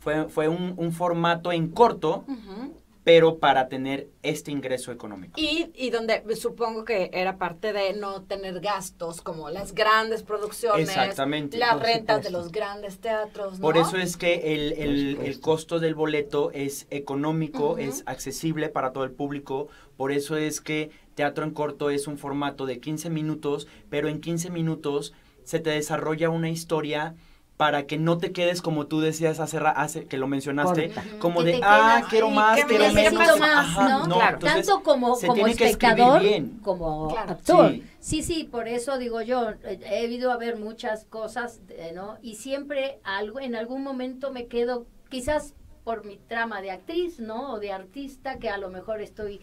Fue, fue un, un formato en corto, Ujú. pero para tener este ingreso económico. Y, y donde supongo que era parte de no tener gastos como las grandes producciones, Exactamente, las por rentas de supuesto. los grandes teatros, ¿no? Por eso es que el, el- el costo del boleto es económico, Ujú. es accesible para todo el público. Por eso es que Teatro en Corto es un formato de 15 minutos, pero en 15 minutos se te desarrolla una historia para que no te quedes como tú decías hace, hace que lo mencionaste, Corta. como Que de, ah, quiero "Ay, más, que quiero menos. más, Ajá, ¿no? no, Claro. entonces, Tanto como, se como tiene que escribir espectador, bien. como Claro. actor. Sí. Sí. sí, por eso digo yo, he ido a ver muchas cosas, eh, ¿no? Y siempre algo, en algún momento me quedo, quizás por mi trama de actriz, ¿no? O de artista, que a lo mejor estoy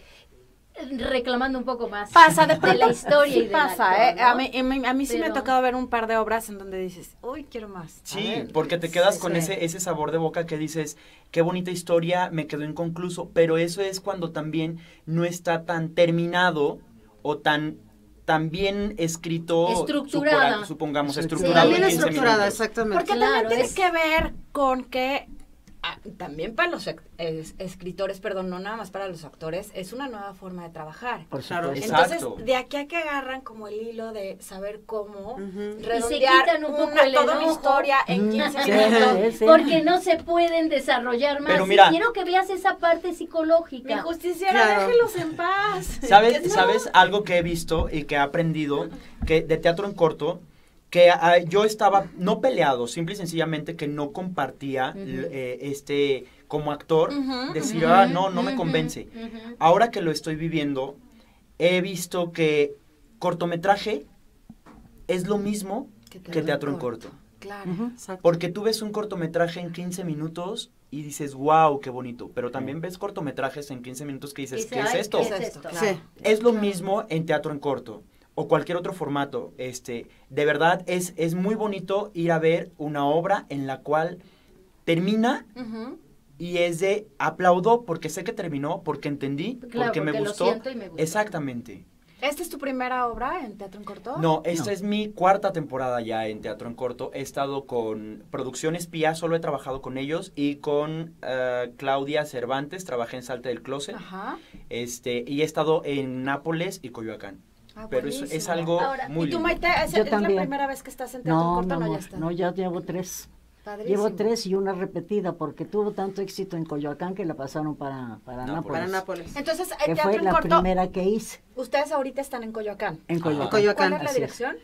reclamando un poco más Pasa de, de la historia sí y pasa, actor, ¿eh? ¿no? A mí, a mí, a mí sí me ha tocado ver un par de obras en donde dices, uy, quiero más. Sí, ver. porque te quedas con Sí. ese, ese sabor de boca que dices, qué bonita historia, me quedó inconcluso, pero eso es cuando también no está tan terminado o tan, tan bien escrito, Estructurada. supora- supongamos, Sí. estructurado. Bien en 15 estructurada, minutos. exactamente. Porque Claro, también tiene es- que ver con que ah, también para los es- escritores, perdón, no nada más para los actores, es una nueva forma de trabajar. Por Claro. Entonces, Exacto. de aquí a que agarran como el hilo de saber cómo redondear quitan un poco una, toda una historia en Mm, 15 sí, minutos. sí, sí. Porque no se pueden desarrollar más. Pero Y mira- quiero que veas esa parte Mi psicológica. justiciera, Claro. déjelos en paz. ¿Sabes, No. ¿Sabes algo que he visto y que he aprendido que de teatro en corto? Que ah, yo estaba no peleado, simple y sencillamente que no compartía eh, este como actor Ujú, decir ah no no me convence. Ahora que lo estoy viviendo he visto que cortometraje es lo mismo que teatro en corto. Claro. Exacto. Porque tú ves un cortometraje en 15 minutos y dices, wow, qué bonito. Pero también ves cortometrajes en 15 minutos que dices, Dice, ¿qué es "Ay, esto? ¿qué es esto? Claro. Sí. Es lo mismo en teatro en corto o cualquier otro formato. Este, de verdad es, es muy bonito ir a ver una obra en la cual termina y es de aplaudo porque sé que terminó, porque entendí, Claro, porque me porque gustó. siento y me gustó. Exactamente. ¿Esta es tu primera obra en teatro en corto? No, esta No. es mi cuarta temporada ya en teatro en corto. He estado con Producción Espía, solo he trabajado con ellos y con eh, Claudia Cervantes, trabajé en Salta del Closet. Ajá. Este, y he estado en Nápoles y Coyoacán. Ah, Pero es, es algo Ahora, muy ¿Y tú. Maite, es, Yo es la también. primera vez que estás en teatro en No, corto? no, No, ya está. no, ya llevo tres. Padrísimo. Llevo tres y una repetida porque tuvo tanto éxito en Coyoacán que la pasaron para, para Nápoles. Nápoles. Para Nápoles. Entonces, que en teatro fue en la corto, primera que hice ustedes ahorita están en Coyoacán. en. Coyoacán. Coyoacán. ¿Cuál es la dirección?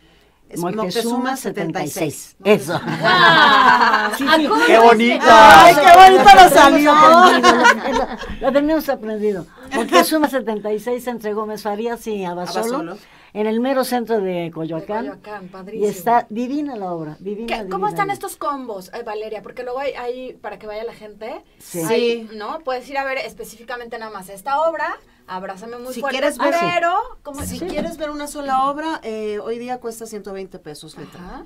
Es Moctezuma 76. Eso. ¡Guau! Sí, sí. Acuérdense. ¡Qué bonito! Ay, qué bonito lo salió. Lo, lo tenemos aprendido. Moctezuma 76 entre Gómez Farías y Abasolo, Abasolo. en el mero centro de De Coyoacán. Coyoacán, padrísimo. Y está divina la obra, divina, ¿Qué- ¿Cómo están divina. estos combos, eh, Valeria? Porque luego hay, hay, para que vaya la gente, Sí. hay, ¿no? Puedes ir a ver específicamente nada más esta obra, abrázame muy Si fuerte, quieres ver- pero... como Si quieres ver una sola obra, eh, hoy día cuesta 120 pesos letra.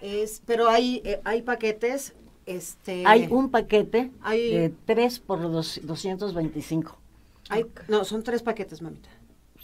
Es, pero hay, eh, hay paquetes. Este, Hay un paquete hay- de 3 por dos- 225. Hay- no, son tres paquetes, mamita.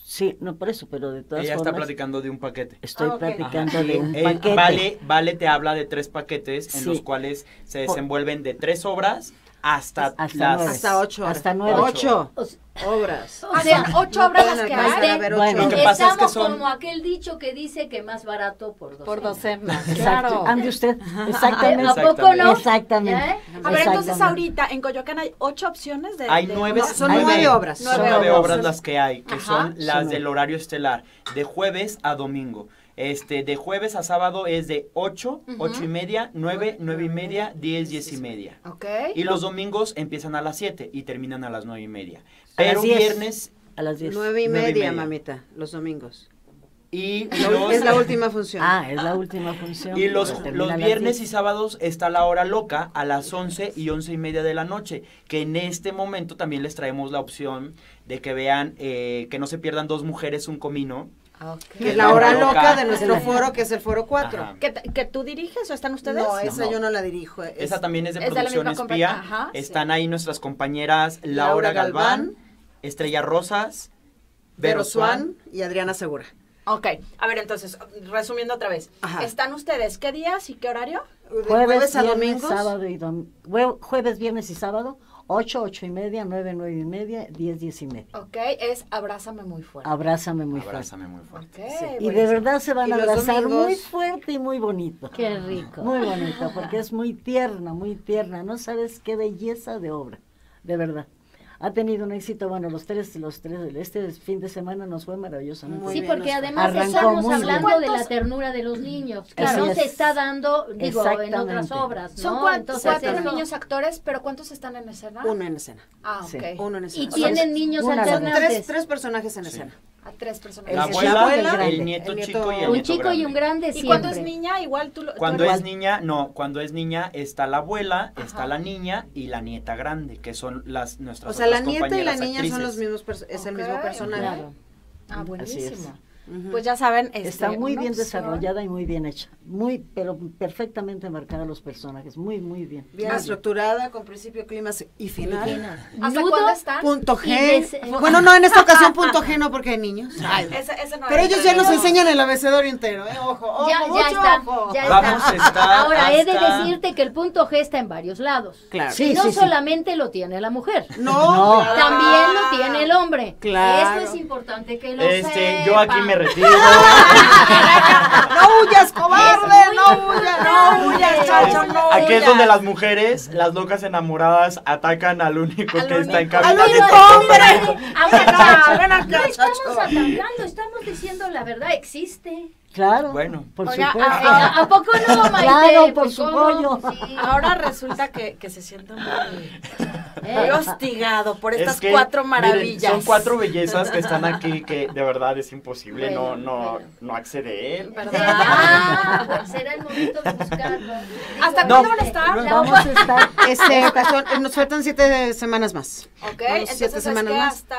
Sí, no por eso, pero de todas Ella está formas platicando de un paquete. estoy Ah, platicando Ajá. de un Eh, paquete. Vale, vale te habla de tres paquetes en Sí. los cuales se desenvuelven de tres obras hasta, Hasta las... nueve. Hasta ocho. Hasta nueve. Ocho O sea, obras. o sea, ocho obras las que hay. ocho Bueno. Lo que pasa es que estamos son- como aquel dicho que dice que más barato por dos. Por docenas, Exacto. claro. Ande usted. Exactamente. ¿A poco no? Exactamente. ¿Eh? A ver, entonces ahorita en Coyoacán hay ocho opciones de... Hay de- nueve, No, son nueve- nueve obras. Son Nueve obras. las que hay, que Ajá. son las Son del horario estelar, de jueves a domingo. Este, de jueves a sábado es de 8, Ujú. 8 y media, 9, 9 y media, 10, 10 y media. Ok. Y los domingos empiezan a las 7 y terminan a las 9 y media. A las Pero 10. viernes A las 10. Nueve y Nueve y media, mamita, los domingos. y los, es la última función. Ah, es la última función. y los, Pues los viernes 10. y sábados está la hora loca a las 11 y 11 y media de la noche, que en este momento también les traemos la opción de que vean, eh, que no se pierdan dos mujeres, un comino. Ok. Que es la hora Loca. de nuestro foro, que es el foro 4. Ajá. ¿Que, que tú diriges o están ustedes? No, esa No. yo no la dirijo. es- Esa también es de es producción espía. ajá, Están ahí nuestras compañeras Laura, Laura Galván, Galván, Estrella Rosas, Vero Swan. Y Adriana Segura. Ok, a ver, entonces, resumiendo otra vez. Ajá. ¿Están ustedes qué días y qué horario? De Jueves, jueves a viernes, domingos. sábado y dom- jue- jueves, viernes y sábado, 8, 8 y media, 9, 9 y media, 10, 10 y media. Ok, es abrázame muy fuerte. Abrázame muy fuerte. Abrázame muy fuerte. Ok, Sí, Y de verdad se van a abrazar domingos- muy fuerte y muy bonito. Qué rico. Muy bonito, porque es muy tierna, muy tierna. No sabes qué belleza de obra, de verdad. Ha tenido un éxito, bueno, los tres, los tres, este fin de semana nos fue maravillosamente. Muy sí, bien, porque además estamos hablando de la ¿Cuántos- ternura de los niños. Así Claro, no es. se está dando, digo, en otras obras, ¿no? Son cuan- Entonces, cuatro eso- niños actores, pero ¿cuántos están en escena? Uno en escena. Ah, ok. Sí. Uno en escena. Y O sea, tienen niños alternantes. tres, tres personajes en Sí. escena. A tres personas. La El abuela, abuela, el, grande, nieto el chico nieto- y el un nieto chico y grande. un grande ¿Y siempre. cuando es niña, igual tú lo... tú Cuando eres- es niña, no, cuando es niña está la abuela, está Ajá. la niña y la nieta grande, que son las nuestras O sea, la nieta y la compañeras niña son los mismos, es el Ok, mismo personaje. Claro. Ah, Así pues ya saben. este, Está muy bien opción. desarrollada y muy bien hecha. Muy, pero perfectamente marcados los personajes. Muy, muy bien. Bien estructurada, con principio, clímax y final. ¿Hasta cuándo están? Punto G. des- Bueno, no, en esta ocasión punto G no porque hay niños. Ay, Ese, ese no Pero ellos ya nos enseñan el abecedario entero, ¿eh? Ojo, ojo, ya, está, ojo. ya Vamos a estar Ahora, he de hasta- decirte que el punto G está en varios lados. Claro. Sí, y no sí, sí. solamente lo tiene la mujer. No. También lo tiene el hombre. Claro. Esto es importante que lo Este, yo aquí me retiro. No huyas, cobarde, no huyas, no huyas, chacho, no Aquí es huyas. donde las mujeres, las locas enamoradas, atacan al único Al que está en cabina. Al único hombre. Ahora, ven acá, no estamos atacando, estamos diciendo la verdad, existe. Claro. Bueno. Por Oiga, supuesto. a- ¿A, a poco no, Maite? Claro, por Pues, su ¿cómo? pollo. Sí. Ahora resulta que, que se siente muy, Eh, muy hostigado por estas Es que, cuatro miren, maravillas. son cuatro bellezas que están aquí que de verdad es imposible Bueno, no, no, bueno. no acceder. Ah, será el momento de buscarlo. ¿Hasta No. cuándo van a estar? La Vamos a estar. Este, eh, nos faltan siete semanas más. Ok, entonces siete es semanas que más. hasta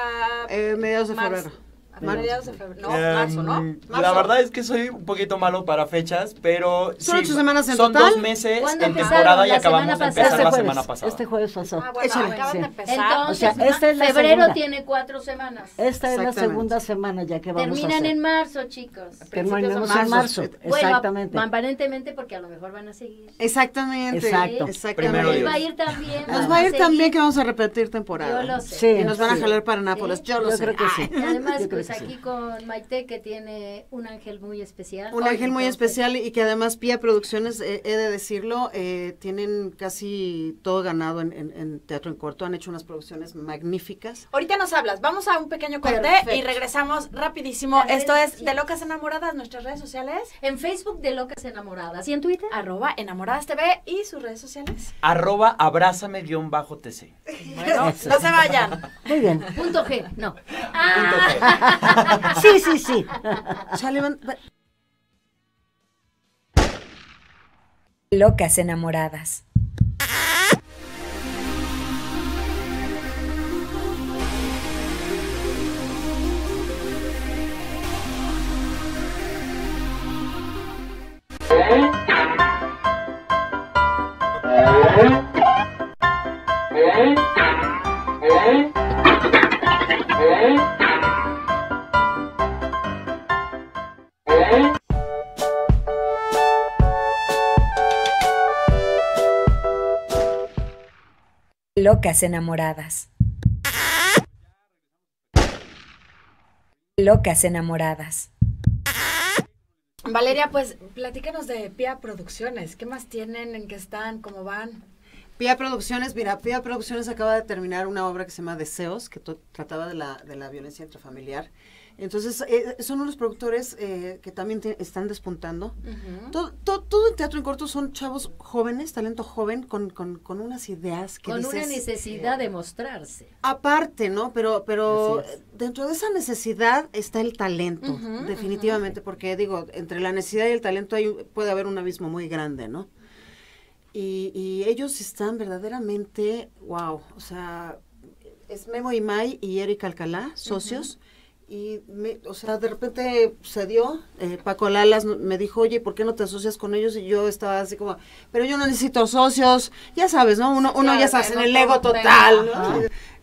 Eh, mediados de marzo. febrero. A mediados de febrero. No, Em, marzo, ¿no? La Marzo. verdad es que soy un poquito malo para fechas, pero ¿Son sí, ocho semanas en son total? dos meses ¿Cuándo en temporada y La acabamos de empezar Este la jueves, semana pasada. este jueves pasó. Ah, bueno, Échale. acaban Sí. de empezar. Entonces, O sea, esta es la febrero segunda. tiene cuatro semanas. Esta es la Exactamente. segunda semana ya que vamos a Terminan hacer. en marzo, chicos. Terminamos en marzo. marzo. Bueno, Exactamente. aparentemente porque a lo mejor van a seguir. Exactamente. Exacto. Exactamente. Dios. va a ir también. Nos va a ir también que vamos a repetir temporada. Yo lo sé. Sí. Y nos van a jalar para Nápoles, yo lo Yo sé. creo que sí. Además, Sí. aquí con Maite, que tiene un ángel muy especial. Un ángel muy especial y que además Pía Producciones, eh, he de decirlo, eh, tienen casi todo ganado en, en- en teatro en corto. Han hecho unas producciones magníficas. Ahorita nos hablas, vamos a un pequeño corte Perfecto. y regresamos rapidísimo. Las Esto es De Locas Enamoradas, nuestras redes sociales, En Facebook de Locas Enamoradas. ¿Y en Twitter? arroba Enamoradas TV y sus redes sociales. Arroba abrázame guion bajo TC. Bueno, no se vayan. Muy bien. Punto G. No. Ah, Sí, sí, sí. Locas enamoradas. Locas enamoradas. Locas enamoradas. Valeria, pues platícanos de Pia Producciones. ¿Qué más tienen? ¿En qué están? ¿Cómo van? Pía Producciones, mira, Pía Producciones acaba de terminar una obra que se llama Deseos, que trataba de la, de la violencia intrafamiliar. Entonces, eh, son unos productores eh, que también te- están despuntando. todo, todo, todo el teatro en corto son chavos jóvenes, talento joven, con, con, con unas ideas que con una necesidad de mostrarse. Aparte, ¿no? Pero, pero dentro de esa necesidad está el talento, definitivamente, porque digo, entre la necesidad y el talento hay, un- puede haber un abismo muy grande, ¿no? Y, y ellos están verdaderamente, wow, o sea, es Memo Imay y Eric Alcalá, socios, y, me, o sea, de repente se dio, eh, Paco Lalas me dijo, oye, ¿por qué no te asocias con ellos? Y yo estaba así como, pero yo no necesito socios, ya sabes, ¿no? Uno, uno Claro, ya sabes, en no el ego total.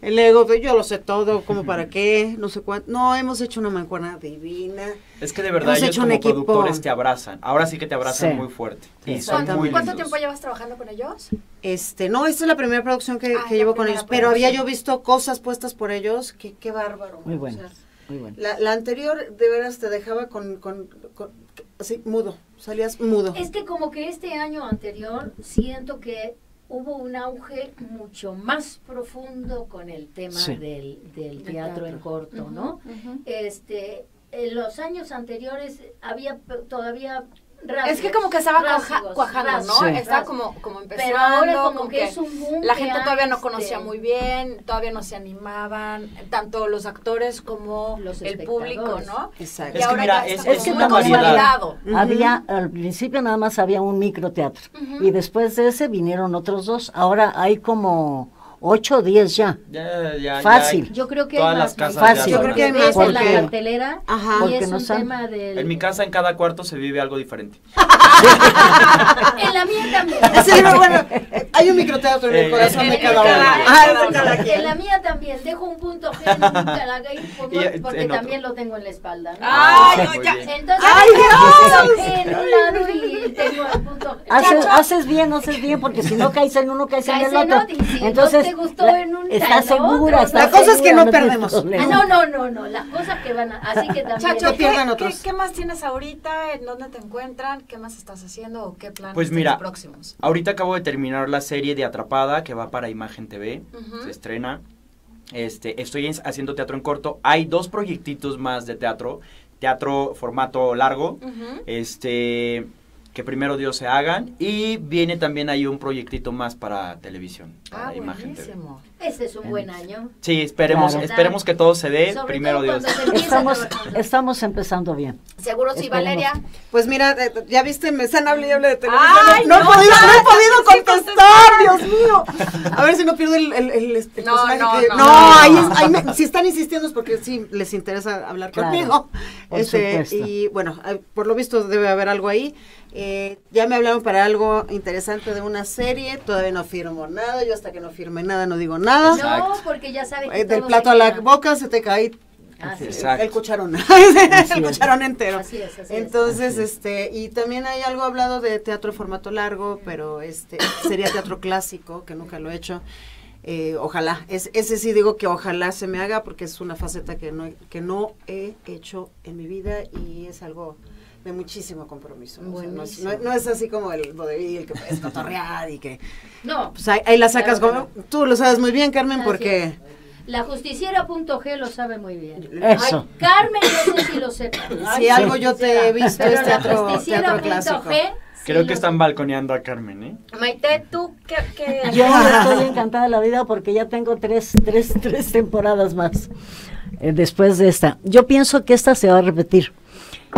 El ego, yo lo sé todo, como para qué, no sé cuánto. No, hemos hecho una mancuerna divina. Es que de verdad Hemos ellos hecho un como equipo. productores te abrazan. Ahora sí que te abrazan Sí. muy fuerte. Sí. Y son ¿Cuánto, muy cuánto lindos. tiempo llevas trabajando con ellos? Este, no, esta es la primera producción que, Ah, que llevo con ellos, pero había yo visto cosas puestas por ellos, que qué bárbaro. Muy o bueno. sea, Muy bueno. la, la anterior, de veras, te dejaba con, con, con- así, mudo, salías mudo. Es que como que este año anterior siento que hubo un auge mucho más profundo con el tema Sí. del, del teatro, en corto, ¿no? Este, en los años anteriores había todavía rasgos, es que como que estaba rasgos, cuajando, ¿no? Sí. Estaba como, como empezando. Pero ahora como, como que, es un boom La que gente todavía no este, conocía muy bien, todavía no se animaban, tanto los actores como Los el público. ¿no? Exacto. Y Es que ahora mira, ya es- que muy también consolidado. Había, al principio nada más había un microteatro y después de ese vinieron otros dos. Ahora hay como 8 o 10 ya. Ya, ya, Fácil. ya Yo creo que todas hay las más. casas Fácil. ya Yo creo que hay más en la porque- cartelera Ajá. y Porque es no un saben. tema del... En mi casa, en cada cuarto se vive algo diferente. En la mía también. Sí, pero bueno, hay un microteatro en el Eh, corazón de cada uno. en la mía también, dejo un punto G en cada eh, porque en otro. también lo tengo en la espalda. ¿no? Ay, Muy ya. Entonces, ¡Ay, G en un lado y tengo el punto G. Haces, haces bien, haces bien, porque si no caes en uno, caes en el en otro. Entonces, te gustó la- en un, en segura, otro. La cosa es que no perdemos. Ah, no, no, no, no, las cosas que van a... Así que también... Chacho, No ¿qué, pierdan otros. qué más tienes ahorita? ¿En dónde te encuentran? ¿Qué más estás haciendo o qué planes Pues mira, próximos? Ahorita acabo de terminar la serie de Atrapada que va para Imagen TV. Se estrena. Este, estoy en- haciendo teatro en corto. Hay dos proyectitos más de teatro. Teatro formato largo. Este, que primero Dios se hagan. Y viene también ahí un proyectito más para televisión. Para Ah, Imagen TV. Este es un buen año. Sí, esperemos, Claro. esperemos que todo se dé. Sobre primero todo Dios. Estamos, empezando bien. Seguro sí, Esperemos. Valeria. Pues mira, eh, ya viste, me están hable de televisión. Ay, no, he no, podido, no he no, podido sí contestar, Dios mío. A ver si no pierdo el, el, el- este No, personaje no, que- no, no, no. ahí es- ahí me- si están insistiendo es porque sí les interesa hablar Claro, conmigo. por Este, supuesto. y bueno, eh, por lo visto debe haber algo ahí. Eh, ya me hablaron para algo interesante de una serie, todavía no firmo nada, yo hasta que no firme nada no digo nada. No, porque ya sabes que Eh, del plato a la boca se te cae Así es. Exacto. el cucharón, el cucharón entero. Así es, así es. Entonces, Así es. este, y también hay algo hablado de teatro de formato largo, pero este sería teatro clásico, que nunca lo he hecho. Eh, ojalá, es, ese sí digo que ojalá se me haga porque es una faceta que no, que no he hecho en mi vida y es algo de muchísimo compromiso. O sea, no, es, no- no es así como el vodevil que puedes cotorrear y que No, pues ahí, ahí la sacas Claro como, tú lo sabes muy bien Carmen porque la justiciera.g lo sabe muy bien. Eso. Ay, Carmen, no sé si lo sepa. si algo yo te he visto Pero es la teatro, teatro clásico. justiciera.g Creo sí que están balconeando a Carmen, ¿eh? Maite, ¿tú qué? qué Yo estoy encantada de la vida porque ya tengo tres, tres, tres temporadas más eh, después de esta. Yo pienso que esta se va a repetir.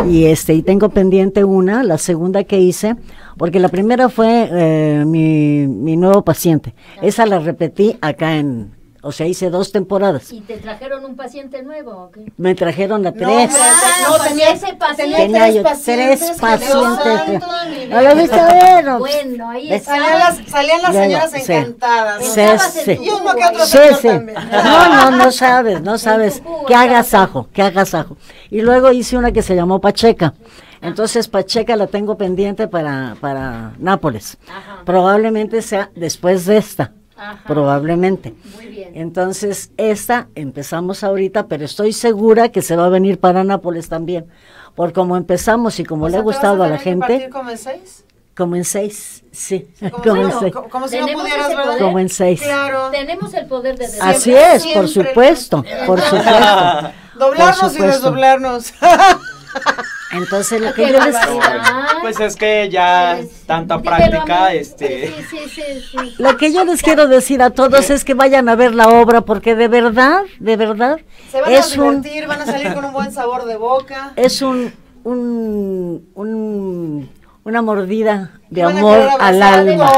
Y este, y tengo pendiente una, la segunda que hice, porque la primera fue eh, mi, mi nuevo paciente. Esa la repetí acá en, o sea, hice dos temporadas. ¿Y te trajeron un paciente nuevo o qué? Me trajeron a tres. Ah, no, tenía- ese paciente. tenía Tenía yo tres tres pacientes, pacientes. Dios santo de mi ¿No lo viste ver? no? Bueno, ahí está. Salían las, salían las Ya, señoras sí. encantadas. Sí, sí. Y uno que otro Sí, señor sí. también. No, no, no sabes, no sabes. Que estaba agasajo, que agasajo. Y luego hice una que se llamó Pacheca. Entonces Pacheca la tengo pendiente para, para Nápoles. Ajá. Probablemente sea después de esta. Ajá. Probablemente. Muy bien. Entonces, esta empezamos ahorita, pero estoy segura que se va a venir para Nápoles también. Por como empezamos y como O le sea, ha ¿te vas gustado a la gente, como en seis? como en seis, sí. Como, en si, seis. como, si no pudieras. Como en seis. Claro. Tenemos el poder de decir. Así Siempre, es, por supuesto, por supuesto. Doblarnos Por y desdoblarnos. Entonces, lo Ah, que yo les, barbaridad. Pues es que ya Es- tanta práctica, este... Sí, sí, sí, sí. lo que yo les quiero decir a todos es que vayan a ver la obra, porque de verdad, de verdad, Se van es a un, divertir, van a salir con un buen sabor de boca. es un, un, un- una mordida de amor al alma.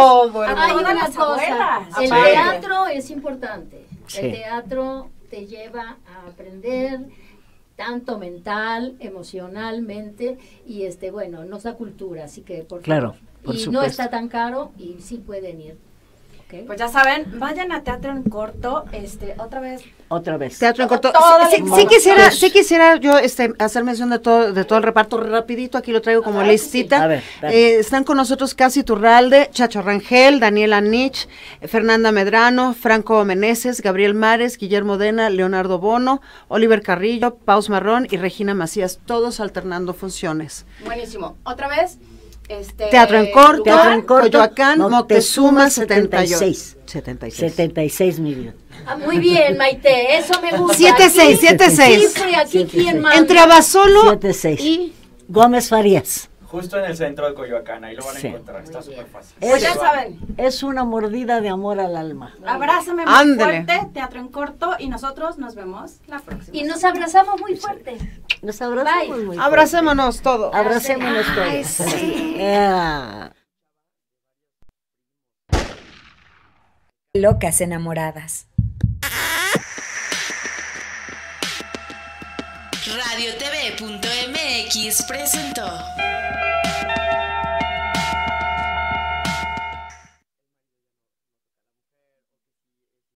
Hay una las cosa, el Sí. teatro es importante. Sí. El teatro te lleva a aprender tanto mental, emocionalmente y este bueno, nos da cultura, así que por Claro, favor. por y no está tan caro y sí pueden ir. Pues ya saben, vayan a teatro en corto, este, otra vez. Otra vez. Teatro en corto. Sí, la sí- sí quisiera, sí quisiera yo este, hacer mención de todo, de todo el reparto rapidito. Aquí lo traigo como sí. listita. A ver. Eh, están con nosotros Casi Turralde, Chacho Rangel, Daniela Nich, Fernanda Medrano, Franco Meneses, Gabriel Mares, Guillermo Dena, Leonardo Bono, Oliver Carrillo, Paus Marrón y Regina Macías, todos alternando funciones. Buenísimo. Otra vez, este. Teatro en corto, Teatro en corto, Coyoacán, Moctezuma, Moctezuma 76. 76. 76 mi vida. Ah, muy bien, Maite, eso me gusta. Siete, seis, Aquí- siete, seis. Cifre, aquí Siete, quién seis. manda. Entre Abasolo 76. y Gómez Farías. Justo en el centro de Coyoacán, ahí lo van a Sí. encontrar, está súper fácil. Pues ya saben, Es una mordida de amor al alma. abrázame muy fuerte, teatro en corto, y nosotros nos vemos la próxima. Y nos abrazamos muy fuerte. Nos abrazamos Bye. muy fuerte. abracémonos todos. Abracémonos Ay, todos. sí. Yeah. Locas enamoradas. radiotv.mx presentó.